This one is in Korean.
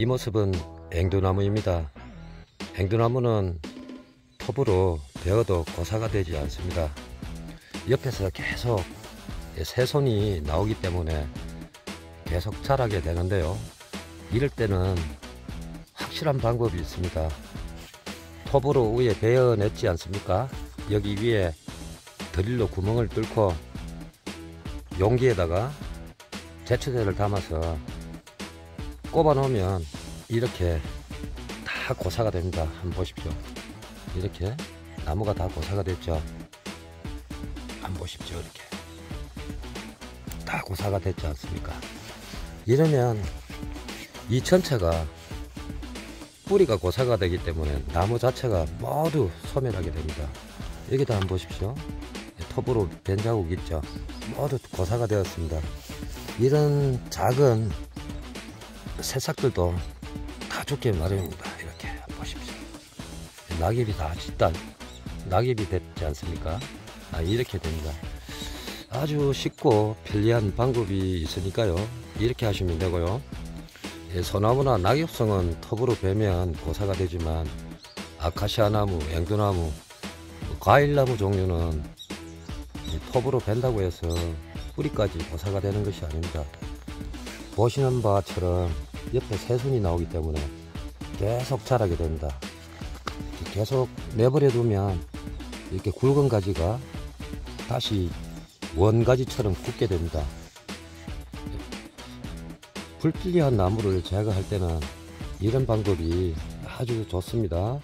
이 모습은 앵두나무입니다. 앵두나무는 톱으로 베어도 고사가 되지 않습니다. 옆에서 계속 새손이 나오기 때문에 계속 자라게 되는데요. 이럴 때는 확실한 방법이 있습니다. 톱으로 위에 베어냈지 않습니까? 여기 위에 드릴로 구멍을 뚫고 용기에다가 제초제를 담아서 꼽아 놓으면 이렇게 다 고사가 됩니다. 한번 보십시오. 이렇게 나무가 다 고사가 됐죠. 한번 보십시오. 이렇게 다 고사가 됐지 않습니까? 이러면 이 전체가 뿌리가 고사가 되기 때문에 나무 자체가 모두 소멸하게 됩니다. 여기다 한번 보십시오. 톱으로 벤 자국 있죠. 모두 고사가 되었습니다. 이런 작은 새싹들도 다 죽게 마련입니다. 이렇게 보십시오. 낙엽이 다 짓단 낙엽이 됐지 않습니까? 아, 이렇게 됩니다. 아주 쉽고 편리한 방법이 있으니까요. 이렇게 하시면 되고요. 예, 소나무나 낙엽성은 톱으로 베면 고사가 되지만 아카시아 나무, 앵두나무, 뭐 과일나무 종류는 톱으로 벤다고 해서 뿌리까지 고사가 되는 것이 아닙니다. 보시는 바처럼 옆에 새순이 나오기 때문에 계속 자라게 됩니다. 계속 내버려 두면 이렇게 굵은 가지가 다시 원가지처럼 굳게 됩니다. 불필요한 나무를 제거할 때는 이런 방법이 아주 좋습니다.